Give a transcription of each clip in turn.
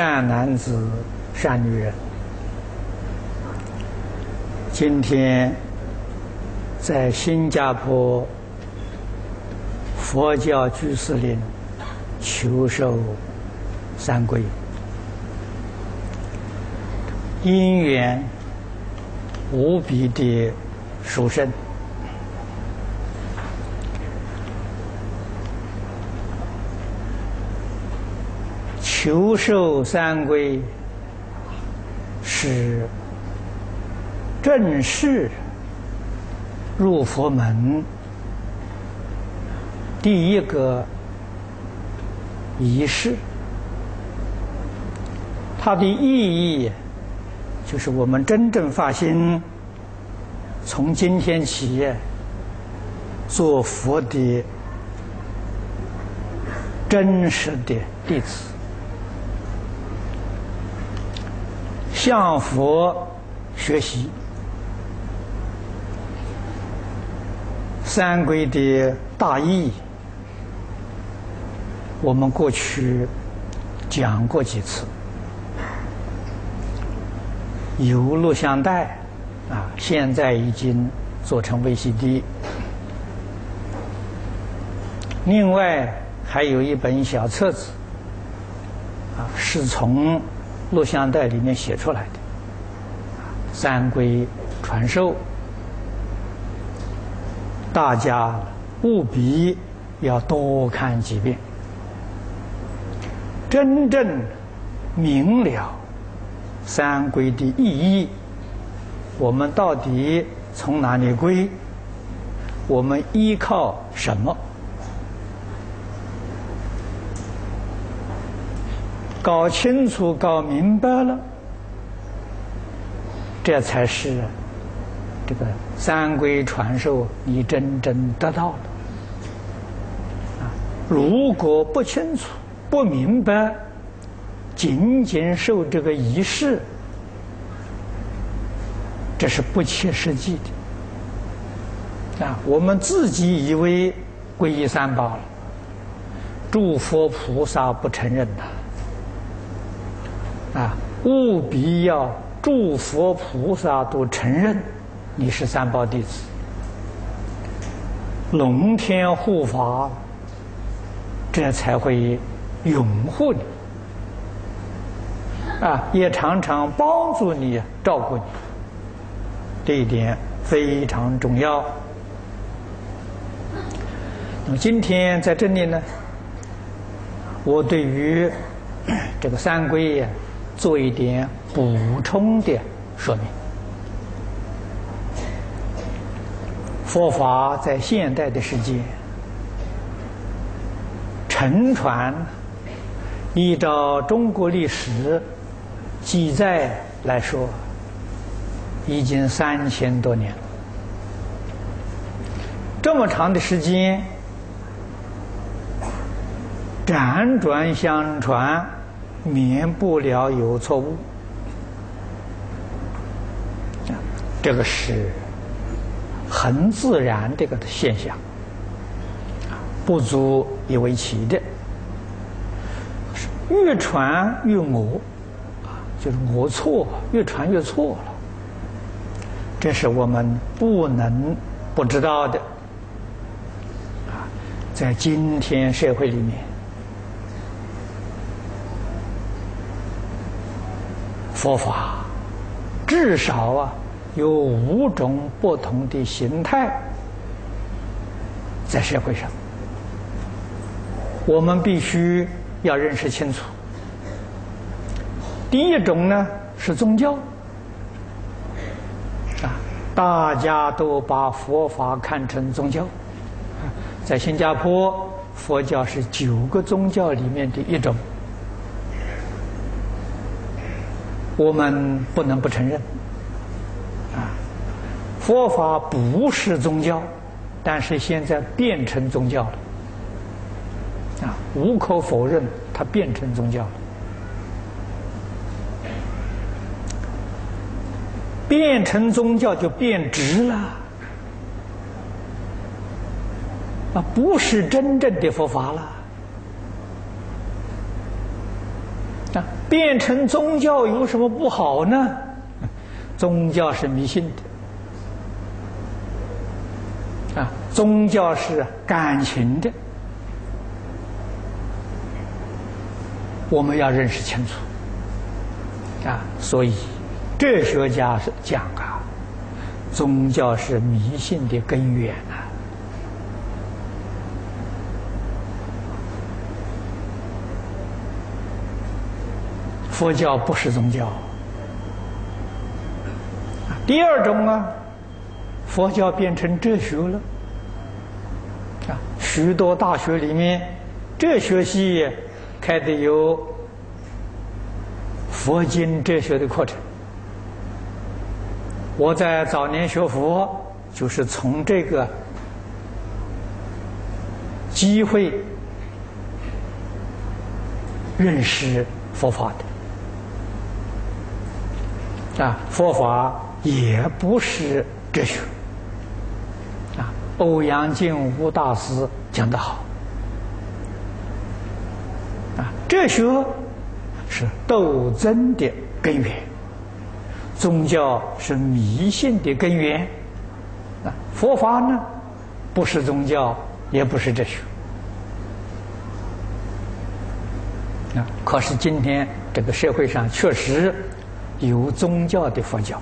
善男子、善女人，今天在新加坡佛教居士林求受三皈，因缘无比的殊胜。求受三皈是正式入佛门第一个仪式，它的意义就是我们真正发心，从今天起做佛的真实的弟子。向佛学习三规的大义，我们过去讲过几次，有录像带啊，现在已经做成 VCD，另外还有一本小册子啊，是从。录像带里面写出来的三规传授，大家务必要多看几遍，真正明了三规的意义。我们到底从哪里归？我们依靠什么？搞清楚、搞明白了，这才是这个三规传授你真正得到了。如果不清楚、不明白，仅仅受这个仪式，这是不切实际的。啊，我们自己以为皈依三宝了，诸佛菩萨不承认呐。啊，务必要诸佛菩萨都承认你是三宝弟子，龙天护法，这才会拥护你，啊，也常常帮助你、照顾你，这一点非常重要。那么今天在这里呢，我对于这个三规。做一点补充的说明。佛法在现代的世界沉传，依照中国历史记载来说，已经三千多年了。这么长的时间，辗转相传。免不了有错误，这个是很自然的一个现象，不足以为奇的。越传越讹，啊，就是讹错，越传越错了。这是我们不能不知道的，啊，在今天社会里面。佛法至少啊有五种不同的形态在社会上，我们必须要认识清楚。第一种呢是宗教，啊，大家都把佛法看成宗教，在新加坡，佛教是九个宗教里面的一种。我们不能不承认，啊，佛法不是宗教，但是现在变成宗教了，啊，无可否认，它变成宗教了。变成宗教就变质了，啊，不是真正的佛法了。啊，变成宗教有什么不好呢？宗教是迷信的，啊，宗教是感情的，我们要认识清楚，啊，所以哲学家是讲啊，宗教是迷信的根源啊。佛教不是宗教。第二种啊，佛教变成哲学了。啊，许多大学里面，哲学系开的有佛经哲学的课程。我在早年学佛，就是从这个机会认识佛法的。啊，佛法也不是哲学。啊，欧阳靖无大师讲得好。啊，哲学是斗争的根源，宗教是迷信的根源。啊，佛法呢，不是宗教，也不是哲学。啊，可是今天这个社会上确实。有宗教的佛教，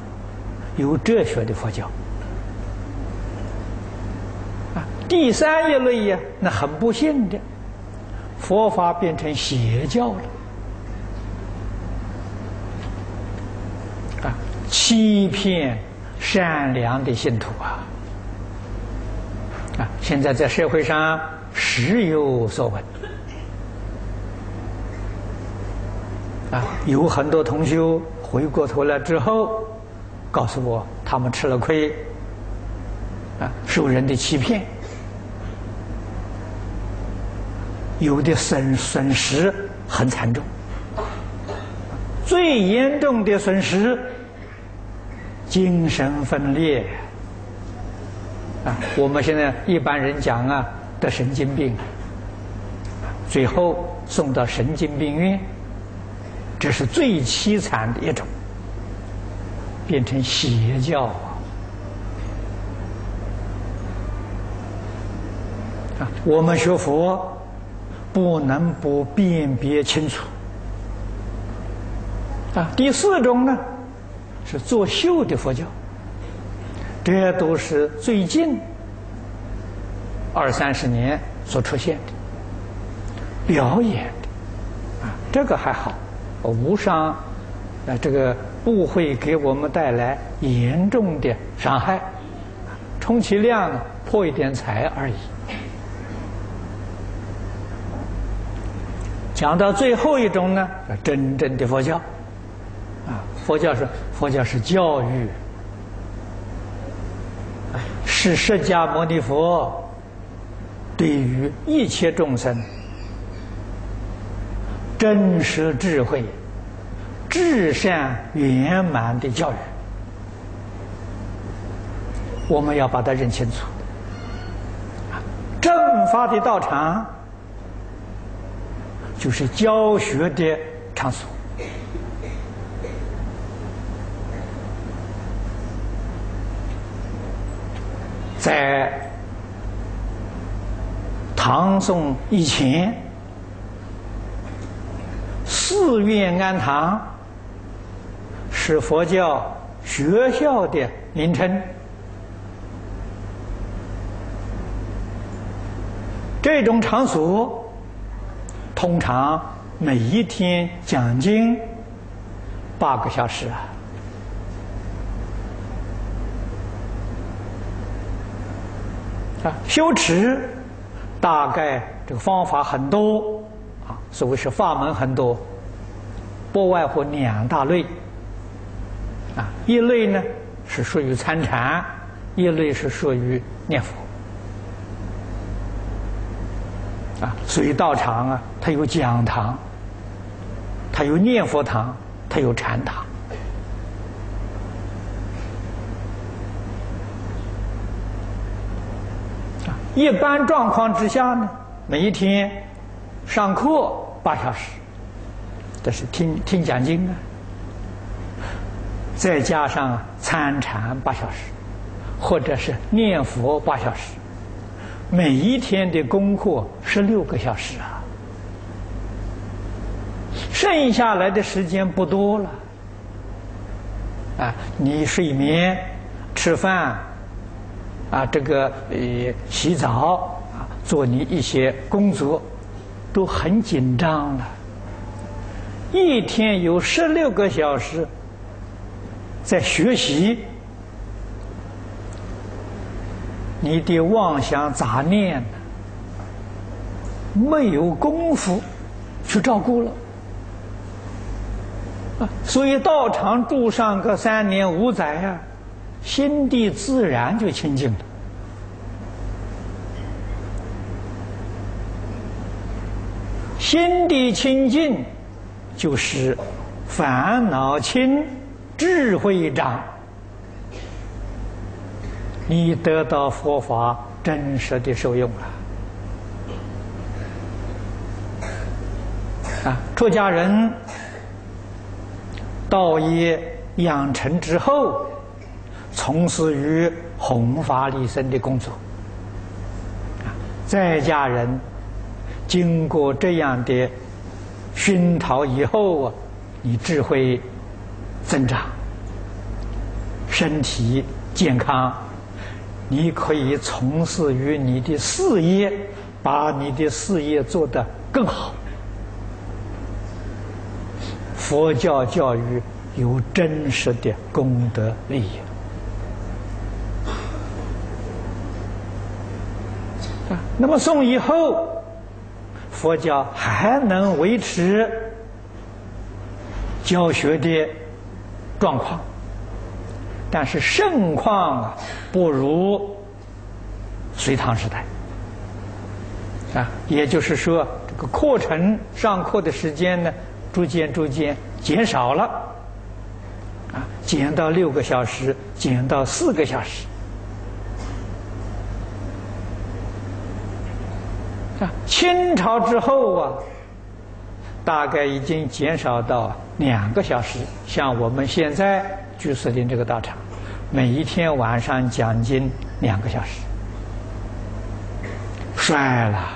有哲学的佛教，啊，第三一类呀，那很不幸的，佛法变成邪教了，啊，欺骗善良的信徒啊，啊，现在在社会上时有所闻，啊，有很多同学。回过头来之后，告诉我他们吃了亏，啊，受人的欺骗，有的损损失很惨重，最严重的损失，精神分裂，啊，我们现在一般人讲啊，得神经病，最后送到神经病院。这是最凄惨的一种，变成邪教啊！啊，我们学佛不能不辨别清楚。啊，第四种呢是作秀的佛教，这都是最近二三十年所出现的表演的，啊，这个还好。无伤，啊，这个不会给我们带来严重的伤害，充其量破一点财而已。讲到最后一种呢，真正的佛教，啊，佛教是佛教是教育，是释迦牟尼佛对于一切众生。真实智慧、至善圆满的教育，我们要把它认清楚。正法的道场就是教学的场所，在唐宋以前。寺院庵堂是佛教学校的名称。这种场所通常每一天讲经八个小时啊，啊，修持大概这个方法很多啊，所谓是法门很多。不外乎两大类，啊，一类呢是属于参禅，一类是属于念佛，啊，所以道场啊，它有讲堂，它有念佛堂，它有禅堂，啊，一般状况之下呢，每一天上课八小时。这是听听讲经啊，再加上参禅八小时，或者是念佛八小时，每一天的功课十六个小时啊，剩下来的时间不多了。啊，你睡眠、吃饭，啊，这个呃洗澡啊，做你一些工作，都很紧张了。一天有十六个小时在学习，你的妄想杂念没有功夫去照顾了。所以道场住上个三年五载呀，心地自然就清净了。心地清净，就是烦恼轻，智慧长。你得到佛法真实的受用了。啊，出家人。道业养成之后，从事于弘法利生的工作。在家人经过这样的熏陶以后啊，你智慧增长，身体健康，你可以从事于你的事业，把你的事业做得更好。佛教教育有真实的功德利益啊！那么宋以后，佛教还能维持教学的状况，但是盛况啊不如隋唐时代啊。也就是说，这个课程上课的时间呢？逐渐逐渐减少了，啊，减到六个小时，减到四个小时，清朝之后啊，大概已经减少到两个小时。像我们现在居士林这个道场，每一天晚上讲经两个小时，衰了，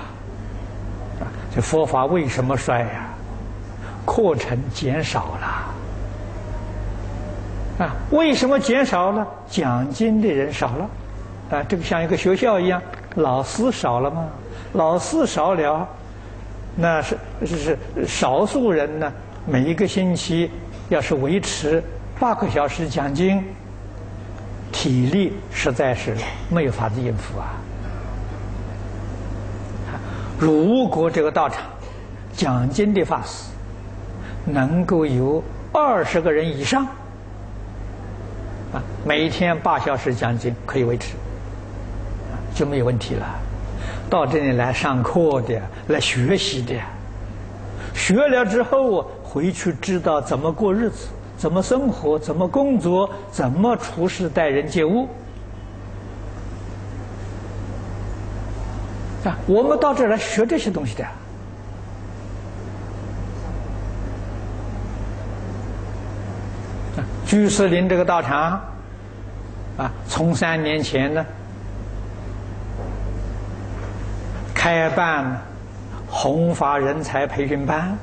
这佛法为什么衰呀？课程减少了啊？为什么减少了？讲经的人少了啊？这个像一个学校一样，老师少了吗？老师少了，那是是是少数人呢。每一个星期要是维持八个小时讲经，体力实在是没有法子应付啊。如果这个道场讲经的法师，能够有二十个人以上，啊，每天八小时讲经可以维持，就没有问题了。到这里来上课的，来学习的，学了之后回去知道怎么过日子，怎么生活，怎么工作，怎么处事待人接物。啊，我们到这来学这些东西的。居士林这个道场，啊，从三年前呢开办弘法人才培训班，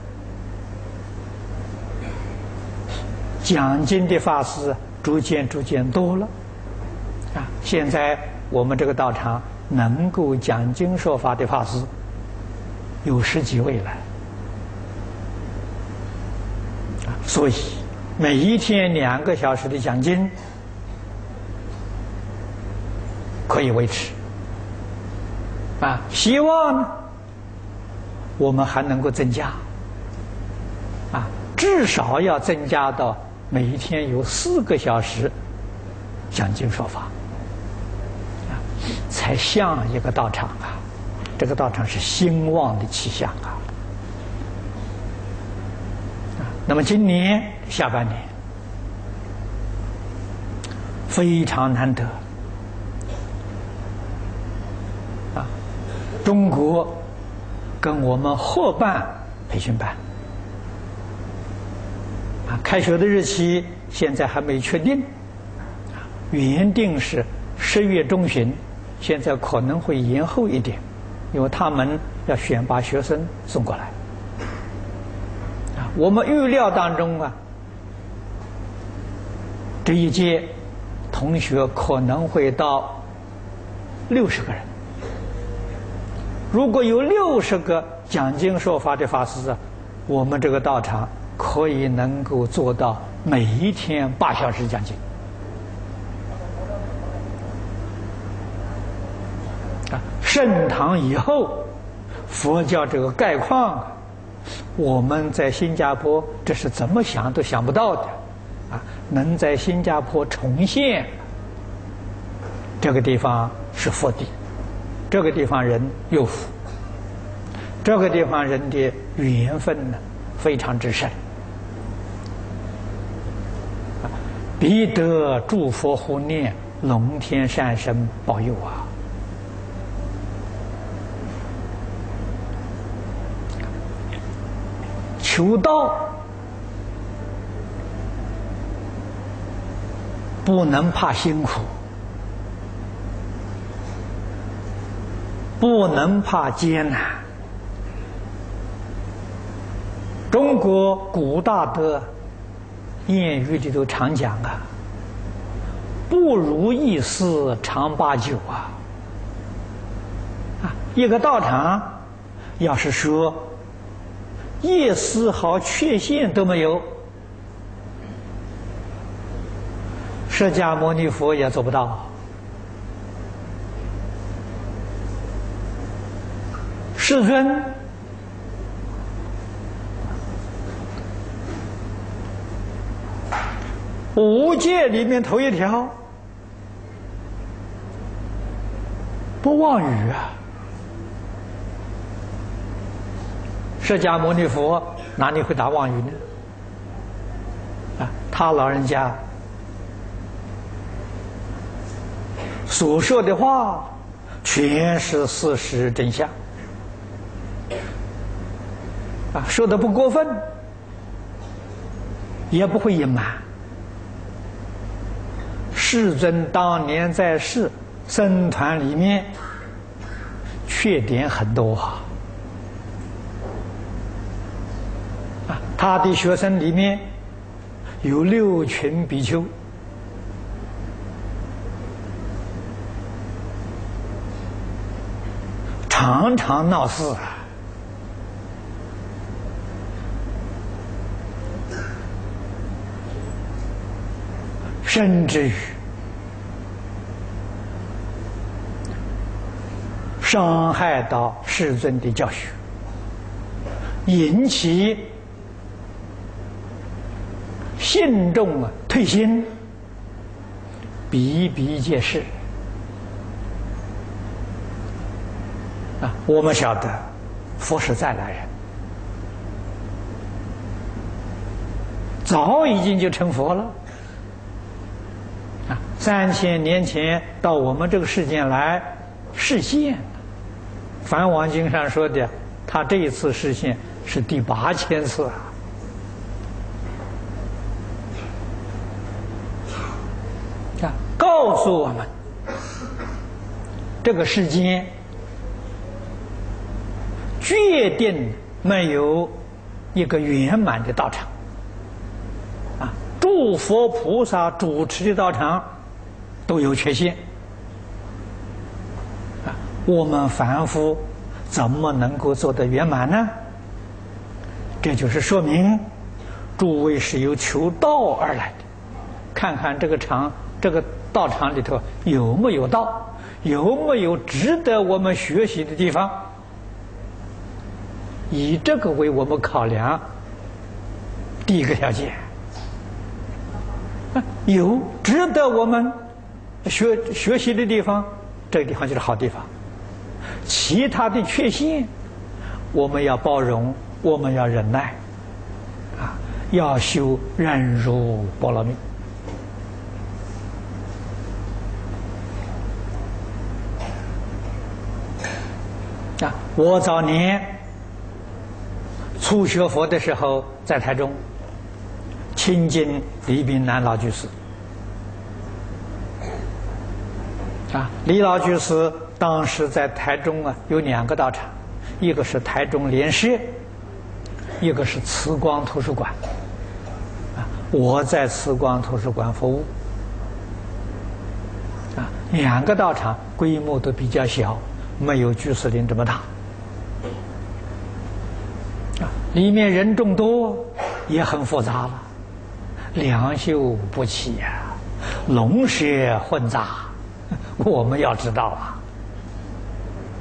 讲经的法师逐渐逐渐多了，啊，现在我们这个道场能够讲经说法的法师有十几位了，所以。每一天两个小时的讲经可以维持。啊，希望我们还能够增加。啊，至少要增加到每一天有四个小时讲经说法。啊，才像一个道场啊，这个道场是兴旺的气象啊。那么今年下半年非常难得啊！中我跟我们合办培训班啊，开学的日期现在还没确定，原定是十月中旬，现在可能会延后一点，因为他们要选拔学生送过来。啊，我们预料当中啊，这一届同学可能会到六十个人。如果有六十个讲经说法的法师，我们这个道场可以能够做到每一天八小时讲经。啊，盛唐以后佛教这个概况，我们在新加坡这是怎么想都想不到的，啊，能在新加坡重现这个地方是佛地。这个地方人有福，这个地方人的缘分呢非常之深，必得诸佛护念，龙天善神保佑啊！求道不能怕辛苦。不能怕艰难。中国古大德谚语里头常讲啊，“不如意事常八九”啊。啊，一个道场要是说一丝毫缺陷都没有，释迦牟尼佛也做不到。世尊，五戒里面头一条，不妄语啊！释迦牟尼佛哪里会打妄语呢？啊，他老人家所说的话，全是事实真相。啊，说的不过分，也不会隐瞒。世尊当年在世僧团里面，缺点很多啊。啊，他的学生里面有六群比丘，常常闹事。甚至于伤害到世尊的教学，引起信众啊退心，比比皆是。啊，我们晓得佛是再来人，早已经就成佛了。三千年前到我们这个世间来示现，《梵王经》上说的，他这一次示现是第八千次啊！啊，告诉我们，这个世间决定没有一个圆满的道场啊！诸佛菩萨主持的道场。都有缺陷啊！我们凡夫怎么能够做得圆满呢？这就是说明诸位是由求道而来的。看看这个场，这个道场里头有没有道，有没有值得我们学习的地方？以这个为我们考量，第一个条件有值得我们。学学习的地方，这个地方就是好地方。其他的缺陷，我们要包容，我们要忍耐，啊，要修忍辱波罗蜜。啊，我早年初学佛的时候，在台中，亲近李炳南老居士。啊，李老居士当时在台中啊，有两个道场，一个是台中莲社，一个是慈光图书馆。啊，我在慈光图书馆服务。啊，两个道场规模都比较小，没有居士林这么大。啊，里面人众多，也很复杂了，良莠不齐呀，龙蛇混杂。我们要知道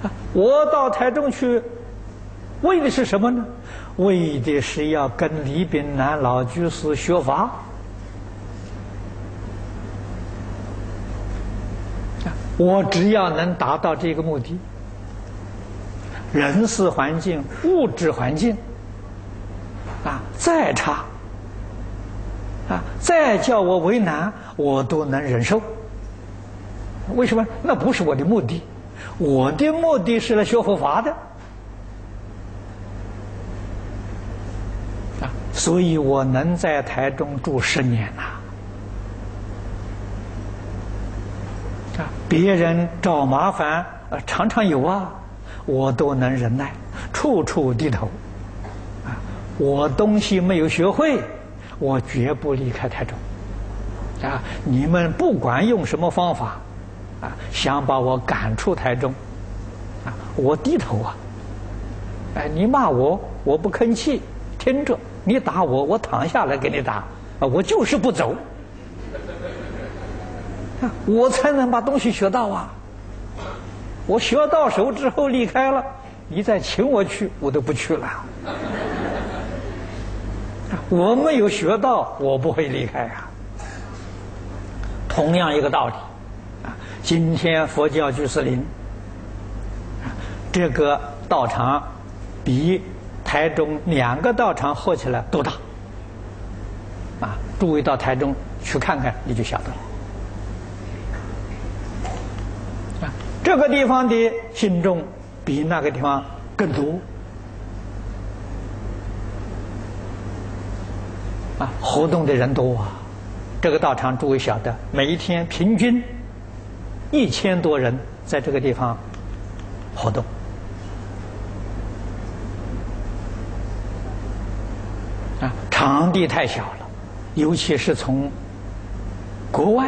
啊，我到台中去，为的是什么呢？为的是要跟李炳南老居士学法。我只要能达到这个目的，人事环境、物质环境啊再差啊再叫我为难，我都能忍受。为什么？那不是我的目的，我的目的是来学佛法的啊！所以我能在台中住十年呐。啊，别人找麻烦，啊，常常有啊，我都能忍耐，处处低头。啊，我东西没有学会，我绝不离开台中。啊，你们不管用什么方法。啊，想把我赶出台中，啊，我低头啊，哎，你骂我，我不吭气，听着；你打我，我躺下来给你打，啊，我就是不走，我才能把东西学到啊。我学到手之后离开了，你再请我去，我都不去了。我没有学到，我不会离开啊。同样一个道理。今天佛教居士林，这个道场比台中两个道场合起来都大。啊，诸位到台中去看看，你就晓得了。啊，这个地方的信众比那个地方更多。啊，活动的人多啊。这个道场诸位晓得，每一天平均。一千多人在这个地方活动啊，场地太小了，尤其是从国外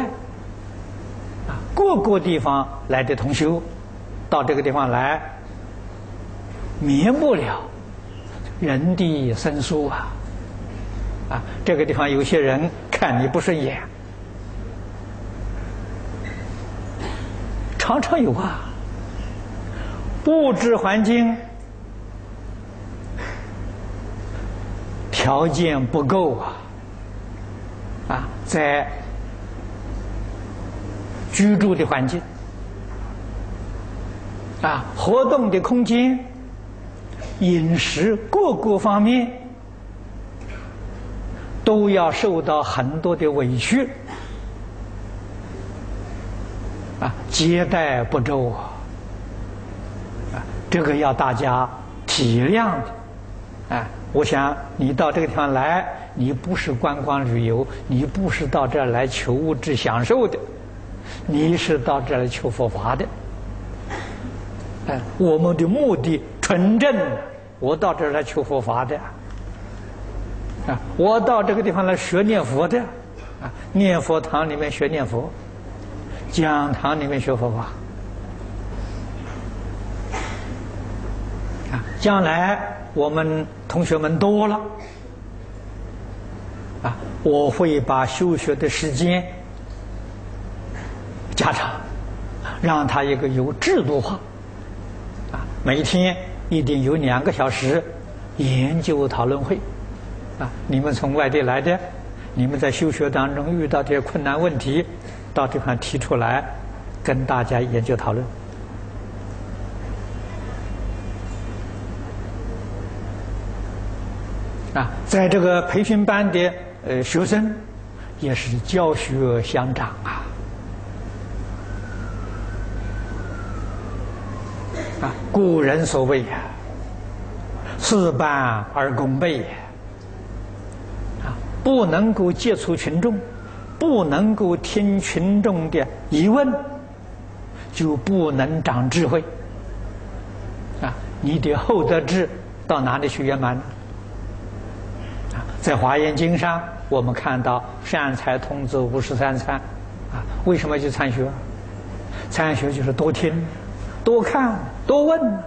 啊各个地方来的同修到这个地方来，免不了人地生疏啊啊，这个地方有些人看你不顺眼。常常有啊，物质环境条件不够啊，啊，在居住的环境。啊，活动的空间、饮食各个方面都要受到很多的委屈。啊，接待不周啊！这个要大家体谅的。啊，我想你到这个地方来，你不是观光旅游，你不是到这儿来求物质享受的，你是到这儿来求佛法的。哎，我们的目的纯正，我到这儿来求佛法的。啊，我到这个地方来学念佛的。啊，念佛堂里面学念佛。讲堂里面学佛法。啊，将来我们同学们多了。啊，我会把修学的时间加长，让他一个有制度化。啊，每天一定有两个小时研究讨论会。啊，你们从外地来的，你们在修学当中遇到这些困难问题。到地方提出来，跟大家研究讨论。啊，在这个培训班的呃学生，也是教学相长啊。啊，古人所谓呀，“事半而功倍”。啊，不能够接触群众，不能够听群众的疑问，就不能长智慧。啊，你的厚德智到哪里去圆满呢？啊，在《华严经》上，我们看到善财童子五十三参，啊，为什么去参学？参学就是多听、多看、多问，啊，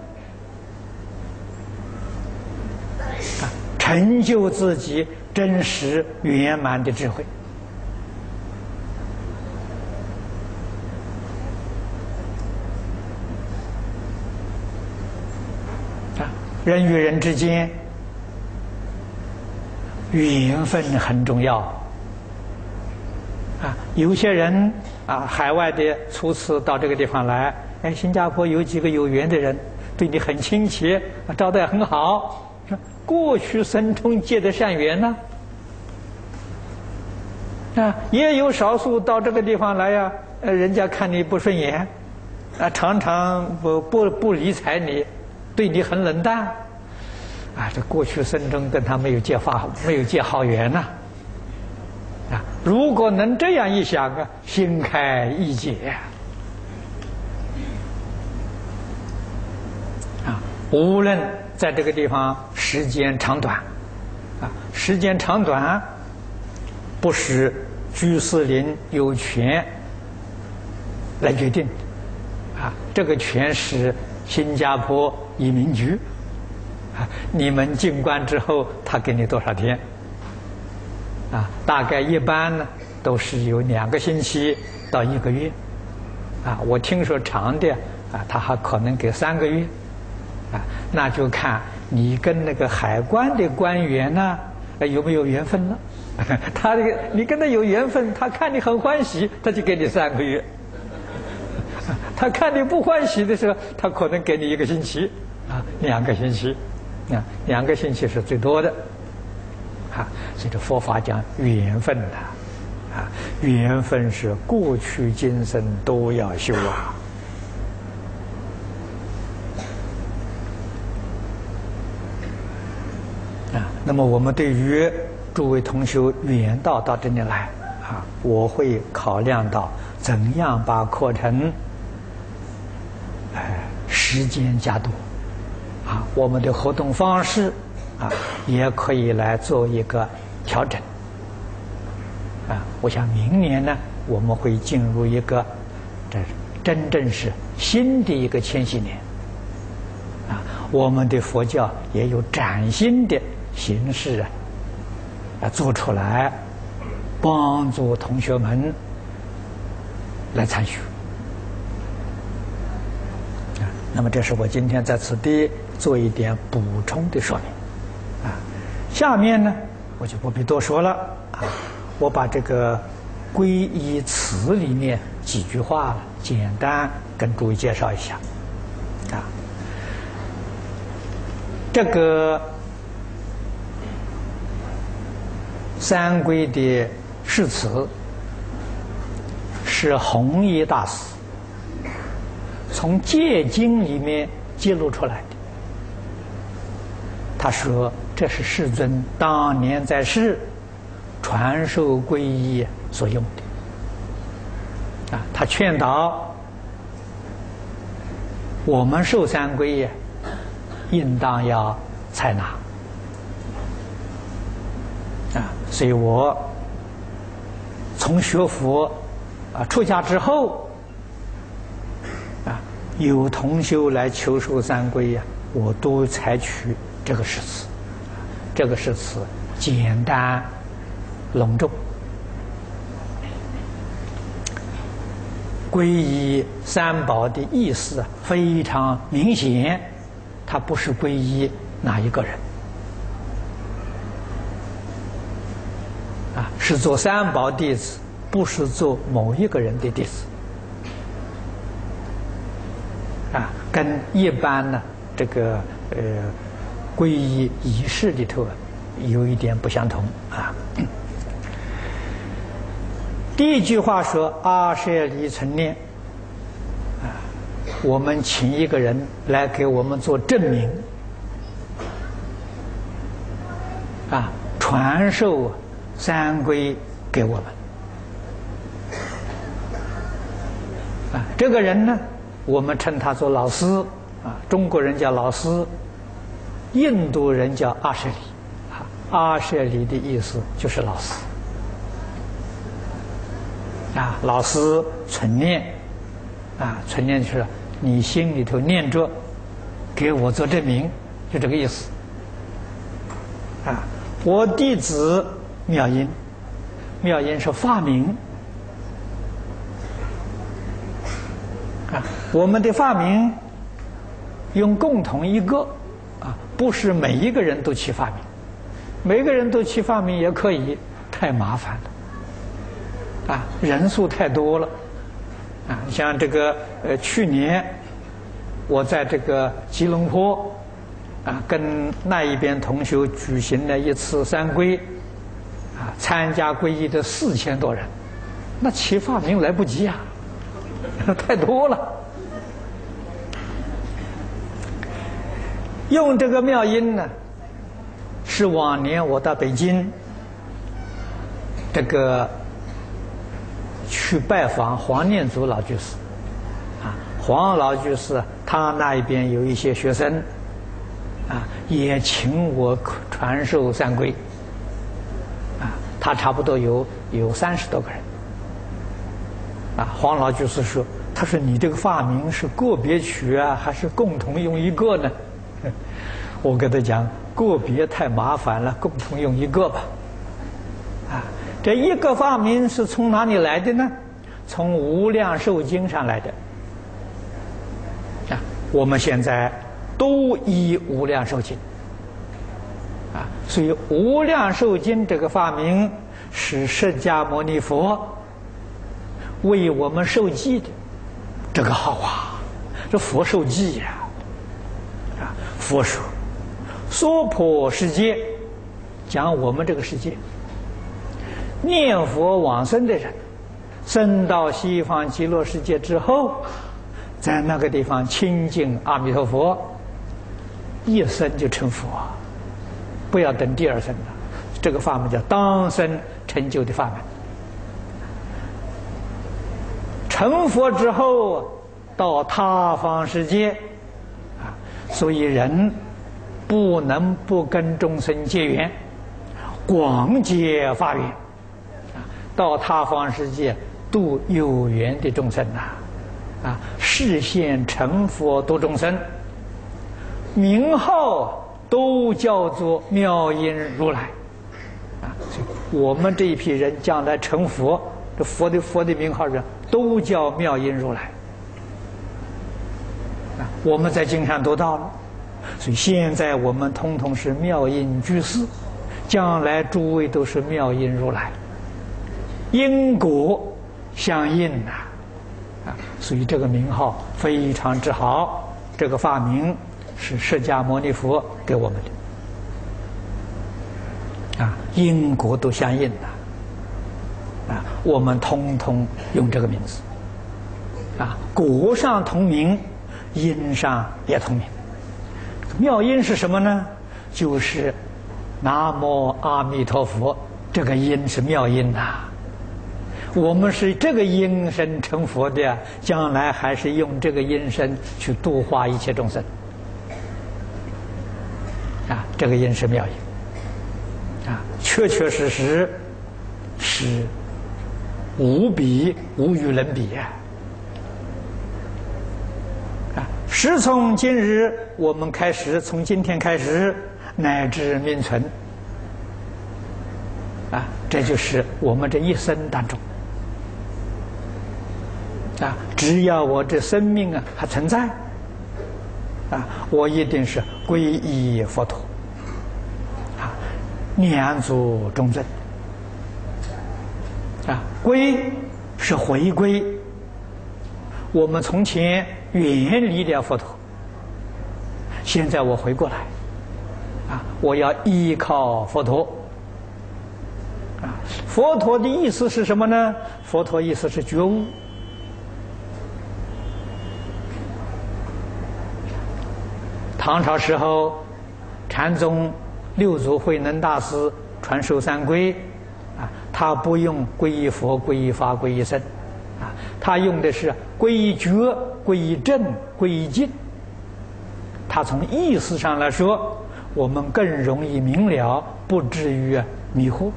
成就自己真实圆满的智慧。人与人之间缘分很重要。啊，有些人。啊，海外的初次到这个地方来，哎，新加坡有几个有缘的人，对你很亲切，招待很好，说过去生中结的善缘呢。啊，也有少数到这个地方来呀，呃，人家看你不顺眼，啊，常常不不不理睬你，对你很冷淡，啊，这过去生中跟他没有结发，没有结好缘呐。啊，如果能这样一想啊，心开意解啊，无论在这个地方时间长短，啊，时间长短不是居士林有权来决定，啊，这个权是新加坡移民局，啊，你们进关之后，他给你多少天？啊，大概一般呢，都是有两个星期到一个月，啊，我听说长的啊，他还可能给三个月，啊，那就看你跟那个海关的官员呢有没有缘分了。他这个你跟他有缘分，他看你很欢喜，他就给你三个月；他看你不欢喜的时候，他可能给你一个星期，啊，两个星期，啊，两个星期是最多的。啊，所以这佛法讲缘分的，啊，缘分是过去今生都要修啊。啊，那么我们对于诸位同学远道到这里来，啊，我会考量到怎样把课程，哎，时间加多，啊，我们的活动方式。啊，也可以来做一个调整。啊，我想明年呢，我们会进入一个这真正是新的一个千禧年。啊，我们的佛教也有崭新的形式啊，啊做出来，帮助同学们来参学。啊，那么这是我今天在此地做一点补充的说明。啊下面呢，我就不必多说了啊！我把这个皈依词里面几句话，简单跟诸位介绍一下啊。这个三皈的誓词是弘一大师从戒经里面揭露出来的。他说。这是世尊当年在世传授皈依所用的啊，他劝导我们受三皈依，应当要采纳啊。所以我从学佛啊出家之后啊，有同修来求受三皈呀，我都采取这个誓词。这个诗词简单隆重，皈依三宝的意思非常明显，它不是皈依哪一个人，啊，是做三宝弟子，不是做某一个人的弟子，啊，跟一般呢这个呃。皈依仪式里头有一点不相同啊。第一句话说阿舍离存念啊，我们请一个人来给我们做证明啊，传授三规给我们。啊，这个人呢，我们称他做老师，啊，中国人叫老师，印度人叫阿舍里，啊，阿舍里的意思就是老师，啊，老师存念，啊，存念就是你心里头念着，给我做证明，就这个意思，啊，我弟子妙音，妙音是发明。我们的发明用共同一个，不是每一个人都起发明，每个人都起发明也可以，太麻烦了啊，人数太多了啊。像这个呃，去年我在这个吉隆坡啊，跟那一边同学举行了一次三皈啊，参加皈依的四千多人，那起发明来不及啊，太多了。用这个妙音呢，是往年我到北京，这个去拜访黄念祖老居士，啊，黄老居士他那一边有一些学生，啊，也请我传授三规，啊，他差不多有有三十多个人，啊，黄老居士说，他说你这个发明是个别取啊，还是共同用一个呢？我跟他讲，个别太麻烦了，共同用一个吧。啊，这一个发明是从哪里来的呢？从《无量寿经》上来的。啊，我们现在都依《无量寿经》。啊，所以《无量寿经》这个发明是释迦牟尼佛为我们受记的，这个好啊，这佛受记呀。佛说。娑婆世界，讲我们这个世界，念佛往生的人，生到西方极乐世界之后，在那个地方亲近阿弥陀佛，一生就成佛，不要等第二生了。这个法门叫当生成就的法门。成佛之后，到他方世界，所以人。不能不跟众生结缘，广结法缘，啊，到他方世界度有缘的众生呐，啊，视现成佛度众生，名号都叫做妙音如来，啊，我们这一批人将来成佛，这佛的佛的名号是都叫妙音如来，我们在经上读到了。所以现在我们通通是妙音居士，将来诸位都是妙音如来，因果相应呐，啊，所以这个名号非常之好，这个法名是释迦牟尼佛给我们的，啊，因果都相应呐，啊，我们通通用这个名字，啊，果上同名，因上也同名。妙音是什么呢？就是南无阿弥陀佛，这个音是妙音呐。我们是这个音声成佛的，将来还是用这个音声去度化一切众生啊。这个音是妙音啊，确确实实是无比无与伦比呀。时从今日，我们开始从今天开始，乃至命存，啊，这就是我们这一生当中，啊，只要我这生命啊还存在，啊，我一定是皈依佛陀，啊，念祖中尊，啊，皈是回归，我们从前。远离了佛陀，现在我回过来，啊，我要依靠佛陀，啊，佛陀的意思是什么呢？佛陀意思是觉悟。唐朝时候，禅宗六祖慧能大师传授三规，他不用皈依佛、皈依法、皈依僧，啊，他用的是归觉、归正、皈依净。他从意思上来说，我们更容易明了，不至于迷惑。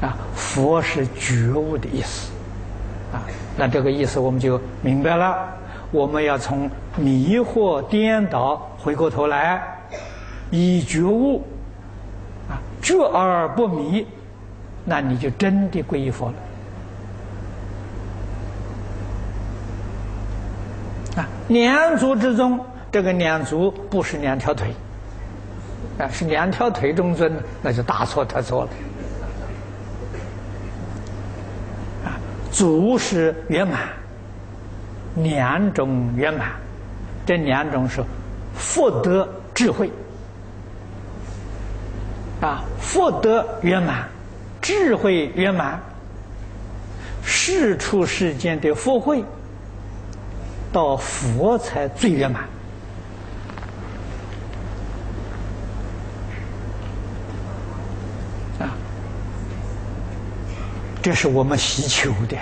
啊，佛是觉悟的意思，啊，那这个意思我们就明白了。我们要从迷惑颠倒回过头来，以觉悟，啊，觉而不迷，那你就真的皈依佛了。两足之中，这个两足不是两条腿，啊，是两条腿中尊，那就大错特错了。啊，足是圆满，两种圆满，这两种是福德智慧。啊，福德圆满，智慧圆满，世出世间的福慧。到佛才最圆满啊！这是我们希求的，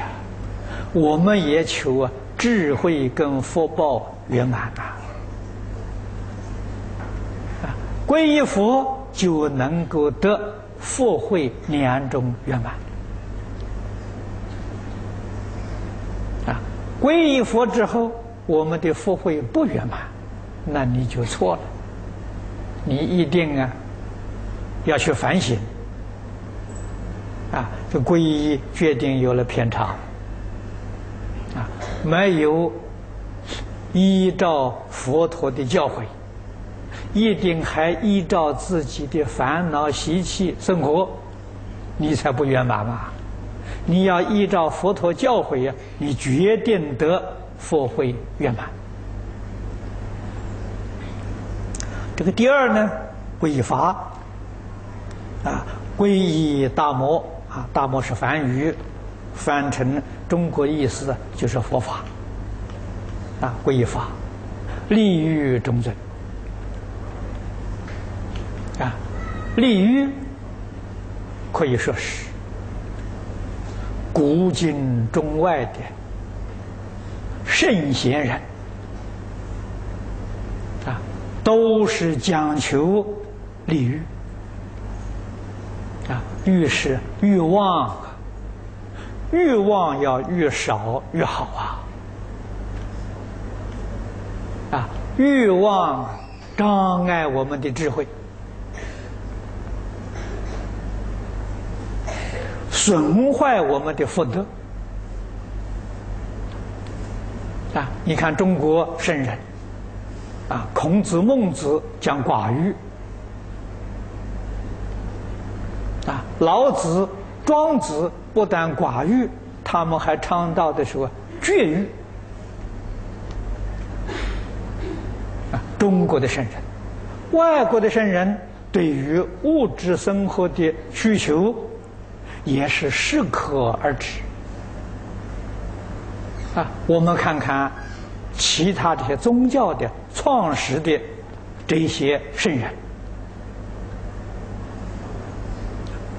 我们也求啊，智慧跟福报圆满呐！啊，皈依佛就能够得福慧两种圆满。皈依佛之后，我们的福慧不圆满，那你就错了。你一定啊，要去反省。啊，这皈依决定有了偏差，啊，没有依照佛陀的教诲，一定还依照自己的烦恼习气生活，你才不圆满嘛。你要依照佛陀教诲呀，你决定得佛会圆满。这个第二呢，皈依法。啊，皈依大摩。啊，大摩是梵语，翻成中国意思就是佛法。啊，皈依法，利欲中尊。啊，利欲可以说是。古今中外的圣贤人啊，都是讲求利欲啊，欲是欲望，欲望要越少越好啊啊，欲望障碍我们的智慧。损坏我们的福德啊！你看中国圣人啊，孔子、孟子讲寡欲啊，老子、庄子不但寡欲，他们还倡导的是绝欲啊。中国的圣人，外国的圣人对于物质生活的需求。也是适可而止啊！我们看看其他这些宗教的创始的这些圣人，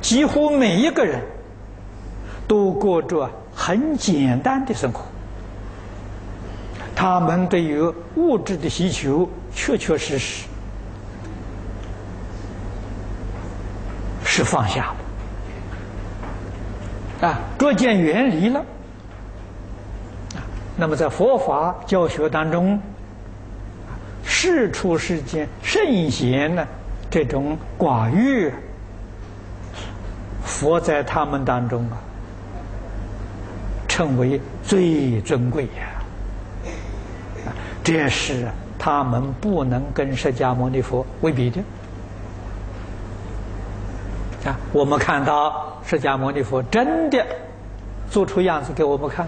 几乎每一个人都过着很简单的生活，他们对于物质的需求确确实实是放下。啊，逐渐远离了。那么在佛法教学当中，世出世间圣贤呢，这种寡欲，佛在他们当中啊，称为最尊贵呀。啊，这是他们不能跟释迦牟尼佛为比的。啊，我们看到。释迦牟尼佛真的做出样子给我们看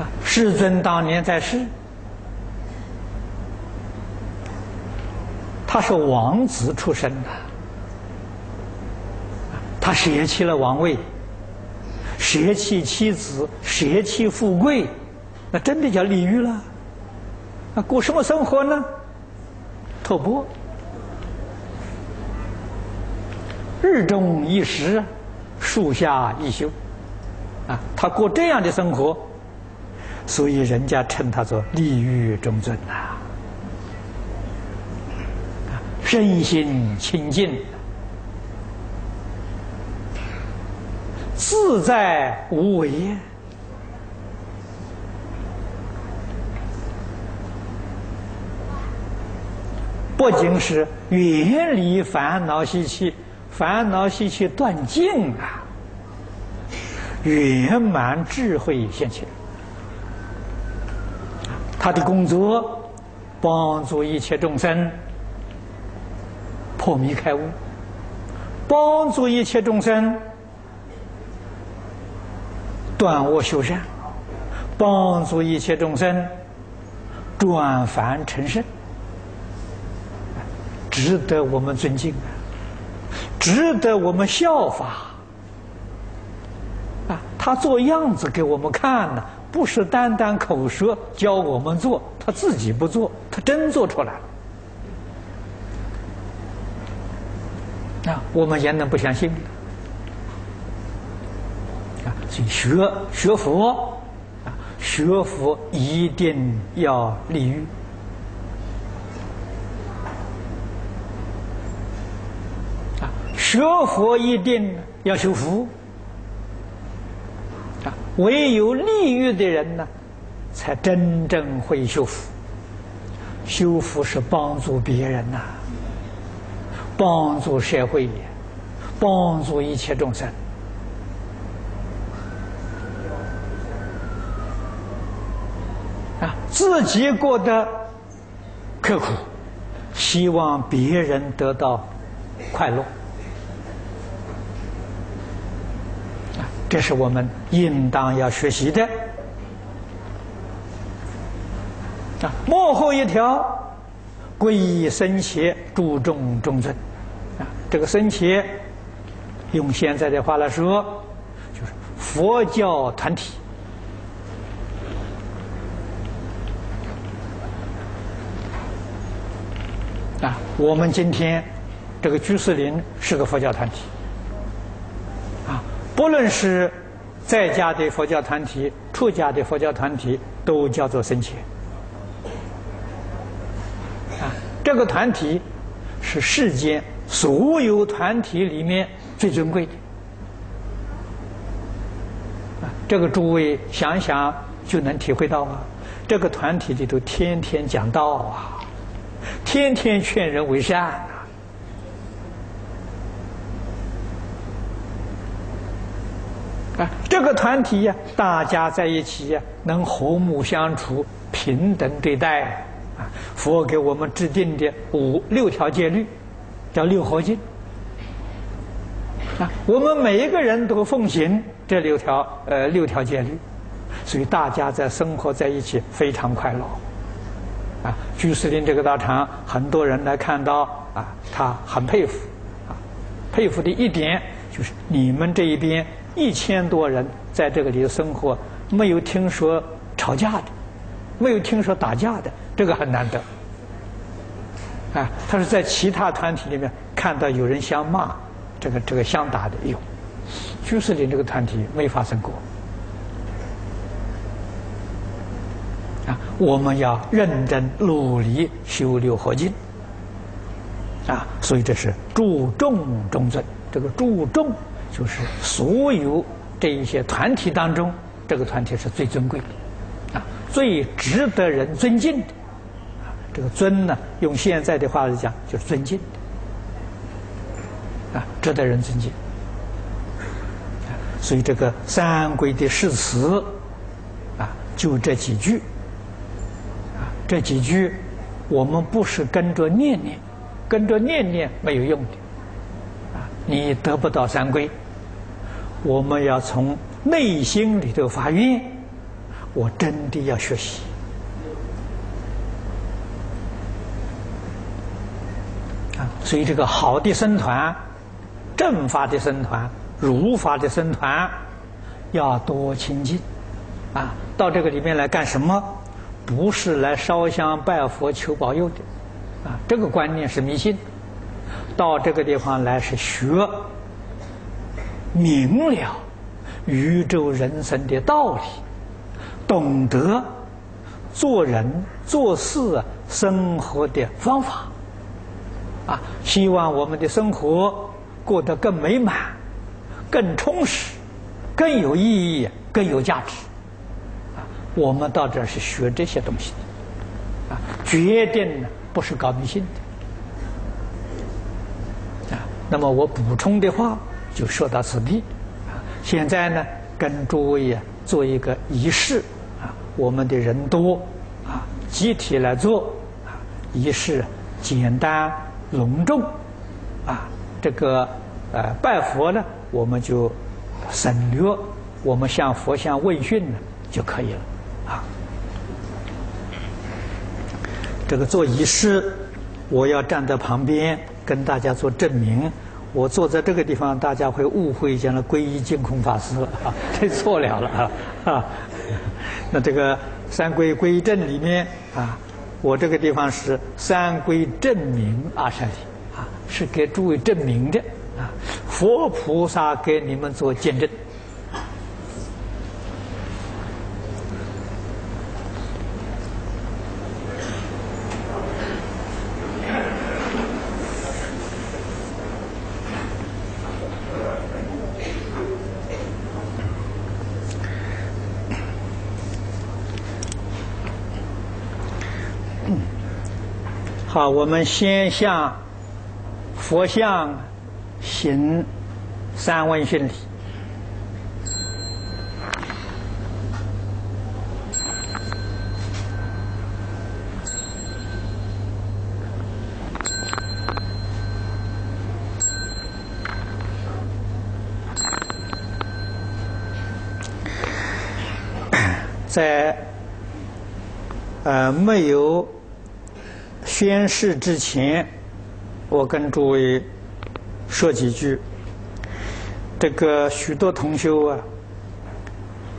啊！世尊当年在世，他是王子出身的，他舍弃了王位，舍弃妻子，舍弃富贵，那真的叫利欲了。那过什么生活呢？托钵，日中一食，树下一宿，啊，他过这样的生活，所以人家称他做利欲中尊呐，身心清净，自在无为。呀。不仅是远离烦恼习气，烦恼习气断尽啊，圆满智慧现前。他的工作帮助一切众生破迷开悟，帮助一切众生断恶修善，帮助一切众生转凡成圣。值得我们尊敬，值得我们效法。啊，他做样子给我们看呢，不是单单口舌教我们做，他自己不做，他真做出来了。啊，我们也能不相信？啊，所以学学佛，啊，学佛一定要立欲。学佛一定要修福啊！唯有利欲的人呢，才真正会修福。修福是帮助别人呐，帮助社会，帮助一切众生啊！自己过得刻苦，希望别人得到快乐。这是我们应当要学习的啊！幕后一条，皈依僧伽，注重中尊啊！这个僧伽，用现在的话来说，就是佛教团体啊。我们今天这个居士林是个佛教团体。不论是在家的佛教团体、出家的佛教团体，都叫做僧伽。啊，这个团体是世间所有团体里面最尊贵的。啊，这个诸位想想就能体会到啊，这个团体里头天天讲道啊，天天劝人为善。啊，这个团体呀，大家在一起呀，能和睦相处、平等对待。啊，佛给我们制定的五六条戒律，叫六合敬。啊，我们每一个人都奉行这六条呃六条戒律，所以大家在生活在一起非常快乐。啊，居士林这个道场，很多人来看到啊，他很佩服。啊，佩服的一点就是你们这一边。一千多人在这个里头生活，没有听说吵架的，没有听说打架的，这个很难得。啊，他是在其他团体里面看到有人相骂，这个这个相打的有，居士林这个团体没发生过。啊，我们要认真努力修六合敬。啊，所以这是注重中尊，这个注重。就是所有这一些团体当中，这个团体是最尊贵的，啊，最值得人尊敬的，啊，这个尊呢，用现在的话来讲，就是尊敬的，啊，值得人尊敬。所以这个三规的誓词，啊，就这几句，啊，这几句，我们不是跟着念念，跟着念念没有用的。你得不到三归，我们要从内心里头发愿，我真的要学习啊！所以这个好的僧团、正法的僧团、如法的僧团，要多亲近啊！到这个里面来干什么？不是来烧香拜佛求保佑的，啊，这个观念是迷信。到这个地方来是学明了宇宙人生的道理，懂得做人做事生活的方法，啊，希望我们的生活过得更美满、更充实、更有意义、更有价值。啊，我们到这儿是学这些东西的，啊，决定呢不是搞迷信的。那么我补充的话就说到此地，现在呢跟诸位啊做一个仪式，啊，我们的人多，啊，集体来做，啊，仪式简单隆重，啊，这个呃拜佛呢我们就省略，我们向佛像问讯呢就可以了，啊，这个做仪式，我要站在旁边。跟大家做证明，我坐在这个地方，大家会误会将来皈依净空法师了啊，这错了了啊啊！那这个三皈皈依证里面啊，我这个地方是三皈证明阿舍利啊，是给诸位证明的啊，佛菩萨给你们做见证。好，我们先向佛像行三问讯礼。在呃没有。宣誓之前，我跟诸位说几句。这个许多同修啊，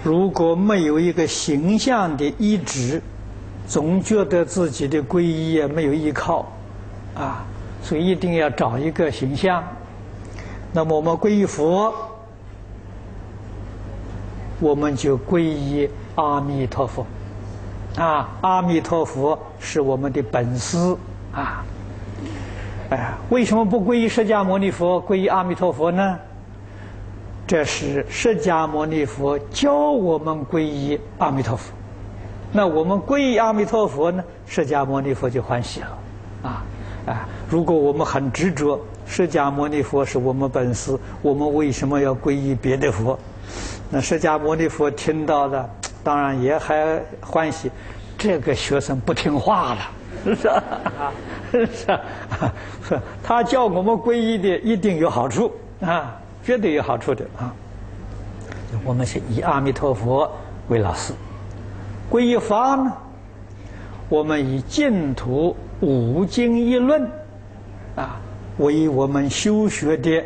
如果没有一个形象的依止，总觉得自己的皈依啊没有依靠啊，所以一定要找一个形象。那么我们皈依佛，我们就皈依阿弥陀佛。啊，阿弥陀佛是我们的本师啊！哎，为什么不皈依释迦牟尼佛，皈依阿弥陀佛呢？这是释迦牟尼佛教我们皈依阿弥陀佛。那我们皈依阿弥陀佛呢？释迦牟尼佛就欢喜了啊！啊，如果我们很执着，释迦牟尼佛是我们本师，我们为什么要皈依别的佛？那释迦牟尼佛听到的。当然也还欢喜，这个学生不听话了，是吧？是啊，是他叫我们皈依的一定有好处啊，绝对有好处的啊。我们是以阿弥陀佛为老师，皈依法呢，我们以净土五经一论啊为我们修学的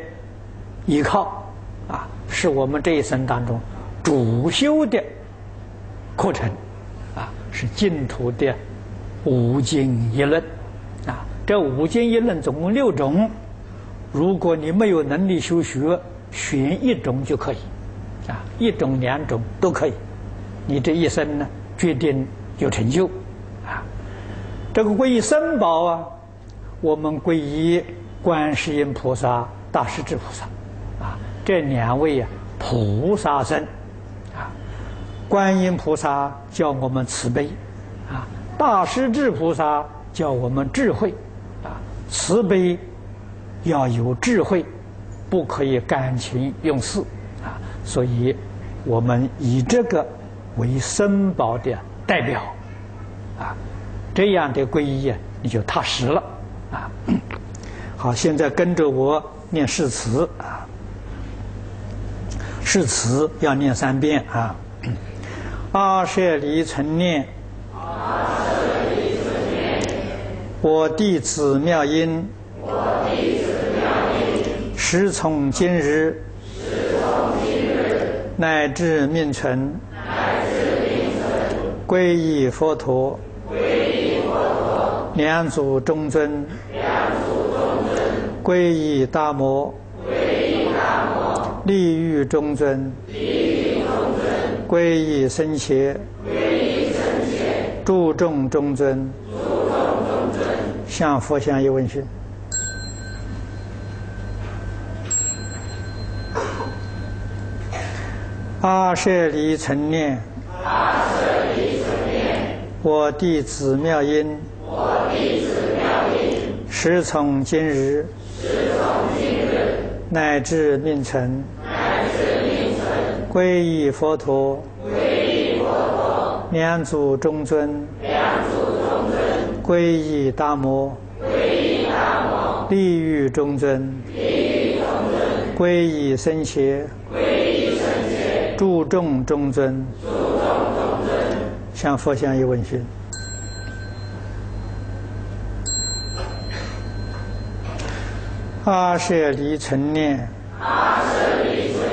依靠啊，是我们这一生当中主修的。课程啊，是净土的五经一论啊。这五经一论总共六种，如果你没有能力修学，选一种就可以啊，一种两种都可以。你这一生呢，决定有成就啊。这个皈依三宝啊，我们皈依观世音菩萨、大势至菩萨啊，这两位啊菩萨身。观音菩萨教我们慈悲，啊，大势至菩萨教我们智慧，啊，慈悲要有智慧，不可以感情用事，啊，所以我们以这个为僧宝的代表，啊，这样的皈依啊，你就踏实了，啊，好，现在跟着我念誓词啊，誓词要念三遍啊。阿舍离存念，我弟子妙音，时从今日，乃至命存，皈依佛陀，两祖中尊，皈依大摩，利欲中尊，皈依僧伽，注重中尊，向佛向一问讯。阿舍离成念，我弟子妙音，时从今日，乃至命成，皈依佛陀，皈依佛陀，两祖中尊，两祖中尊，皈依大摩，皈依大摩，地狱中尊，地狱中尊，皈依僧伽，皈依僧伽，注重中尊，注重中尊，向佛像一问心。阿舍离成念，阿舍离成。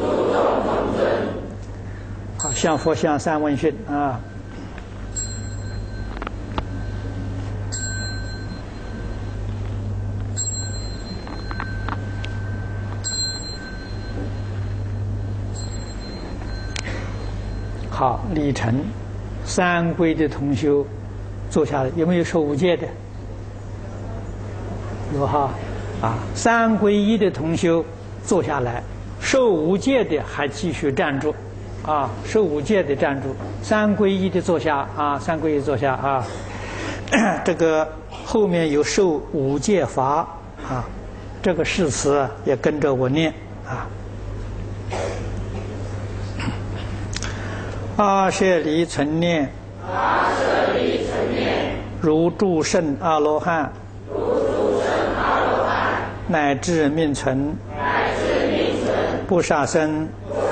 好，向佛向三问讯啊。好，李晨。三规的同修坐下来，有没有受五戒的？有哈啊！三皈依的同修坐下来，受五戒的还继续站住啊！受五戒的站住，三皈依的坐下啊！三皈依坐下啊！这个后面有受五戒罚啊，这个誓词也跟着我念啊。阿舍离存念，阿舍离存念，如诸圣阿罗汉，如诸圣阿罗汉，乃至命存，乃至命存，不杀生，不杀生，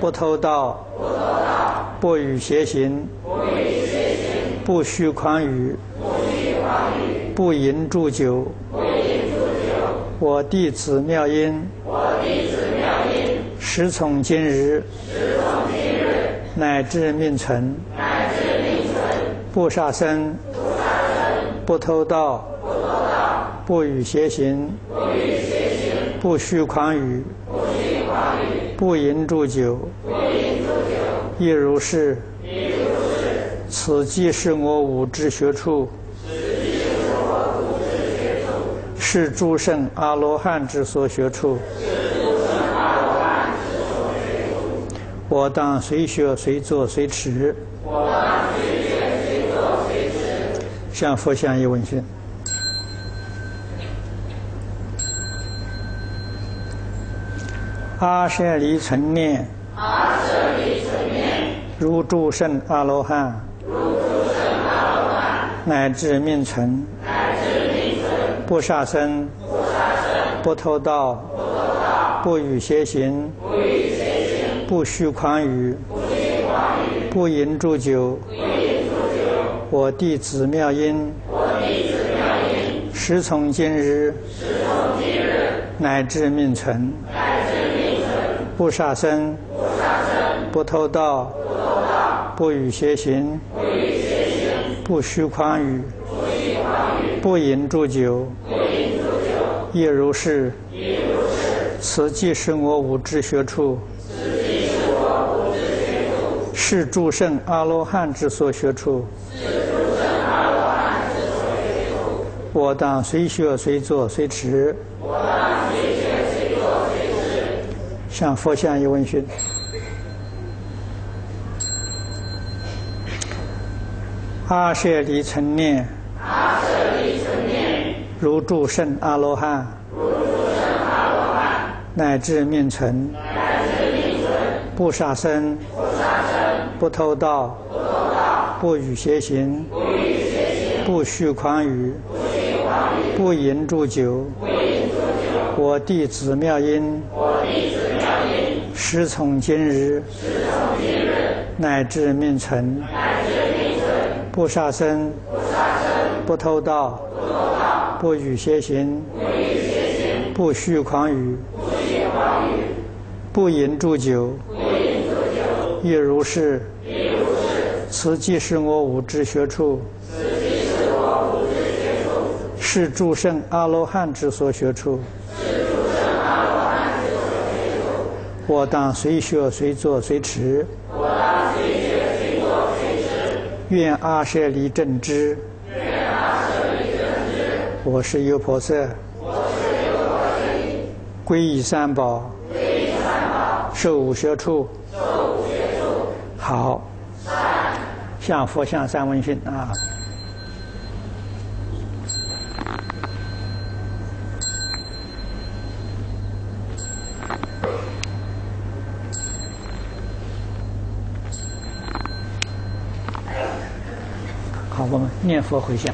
不偷盗，不偷盗，不与邪行，不与邪行，不虚诳语，不虚诳语，不饮祝酒，不饮祝酒。我弟子妙音，我弟子妙音，时从今日，时从今日。乃至命存，乃至命存，不杀生，不杀生，不偷盗，不偷盗，不与邪行，不与邪行，不虚诳语，不，饮祝酒，不饮祝酒，亦如是。亦如是。此即是我五之学处，此即是我五之学处，是诸圣阿罗汉之所学处。我当随学随做随持。我当随学随做随持。向佛像一问讯。阿舍离存念。阿舍离存念。如诸圣阿罗汉。如诸圣阿罗汉。乃至命存。乃至命存。不杀生。不杀生。不偷盗。不偷盗。不与邪行。不与邪行。不虚诳语，不虚诳语，不饮祝酒。不饮祝酒我弟子妙音，我弟子妙音时从今日，乃至命存，不杀生，不偷盗，不与邪行，不虚诳语，不饮祝酒。亦如是。此即是我五之学处。是诸圣阿罗汉之所学处。是诸圣阿罗汉之所学处。我当随学随做随持。我当持。向佛像一问讯。阿舍离成念。阿舍离成念。如诸圣阿罗汉。如诸圣阿罗汉。乃至命存。乃至命存。不杀生。不杀生。不偷盗，不偷盗；不与邪行，不与邪行；不虚诳语，不虚诳语；不饮祝酒，不饮祝酒；我弟子妙音，师从今日，乃至命存，不杀生，不偷盗，不语邪行，不虚诳语，不饮祝酒，亦如是。此即是我五知学处，是诸圣阿罗汉之所学处。我当随学随做随持。我当随学随做随持愿阿舍离正知。我是优婆塞。我是优婆塞皈依三宝。受五学处。好。向佛向三问讯啊！念佛回向。